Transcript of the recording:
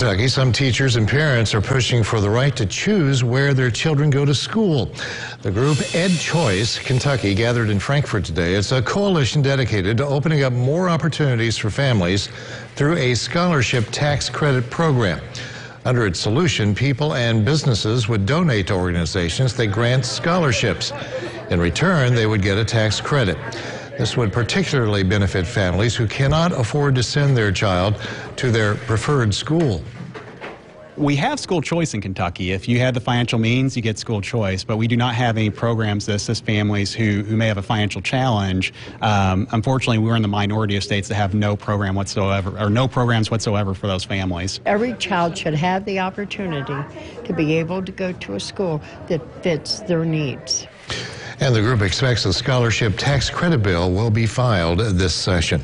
Kentucky, some teachers and parents are pushing for the right to choose where their children go to school. The group Ed Choice Kentucky gathered in Frankfort today. It's a coalition dedicated to opening up more opportunities for families through a scholarship tax credit program. Under its solution, people and businesses would donate to organizations that grant scholarships. In return, they would get a tax credit. This would particularly benefit families who cannot afford to send their child to their preferred school. We have school choice in Kentucky. If you have the financial means, you get school choice, but we do not have any programs that assist families who, who may have a financial challenge. Um, unfortunately, we're in the minority of states that have no program whatsoever, or no programs whatsoever for those families. Every child should have the opportunity to be able to go to a school that fits their needs. And the group expects a scholarship tax credit bill will be filed this session.